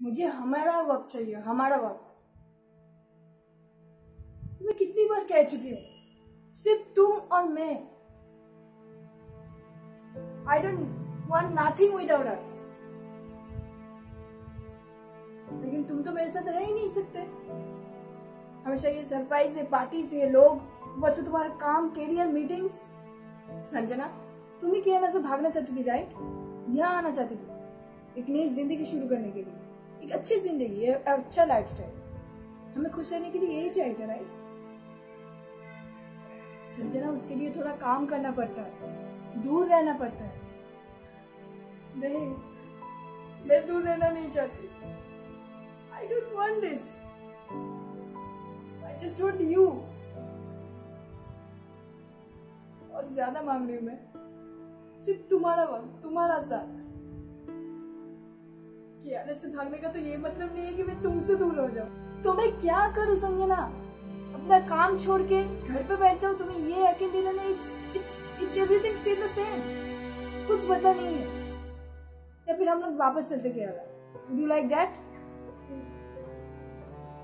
मुझे हमारा वक्त चाहिए, हमारा वक्त। मैं कितनी बार कह चुकी हूँ? सिर्फ़ तुम और मैं। I don't want nothing without us लेकिन तुम तो मेरे साथ रह ही नहीं सकते। हमेशा ये सरप्राइज़ है पार्टी से लोग, बस तुम्हारा काम कैरियर मीटिंग्स संजना, तुम ही केरला से भागना चाहती थी राइट यहाँ आना चाहती थी। एक नई ज़िंदगी शुरू करने के लिए। एक अच्छी ज़िंदगी एक अच्छा लाइफ स्टाइल हमें खुश रहने के लिए यही चाहिए राइट संजना उसके लिए थोड़ा काम करना पड़ता है, दूर रहना पड़ता है। नहीं, मैं दूर रहना नहीं चाहती। I don't want this I just want you और ज़्यादा मांग रही हूँ मैं, सिर्फ़ तुम्हारा वक्त, तुम्हारा साथ। कियारा से भागने का तो ये मतलब नहीं है कि मैं तुमसे दूर हो जाऊँ। तो मैं क्या करूँ, संजना? अपना काम छोड़ के घर पे बैठ जाऊँ तुम्हें ये यकीन दिलाने it's it's it's everything still the same कुछ पता नहीं है। या फिर हम लोग वापस चलते केरला डू लाइक दैट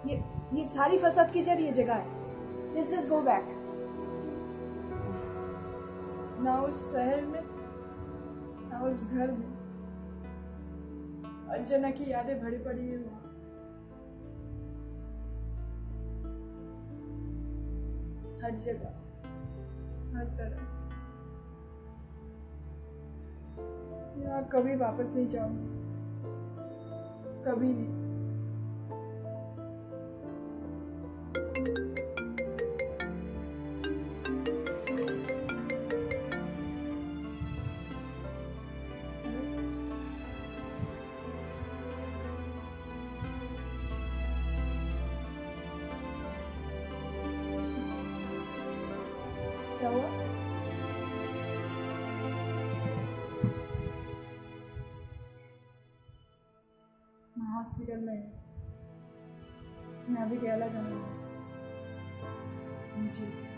ये ये सारी फसाद की जड़ ये जगह है। लेट्स जस्ट गो बैक ना उस शहर में ना उस घर में। अंजना की यादें भरी पड़ी है वहाँ हर जगह, हर तरह यहाँ कभी वापस नहीं जाऊँगी। कभी नहीं। क्या हुआ मैं हॉस्पिटल में मैं अभी दयाला जाऊँगा। जी।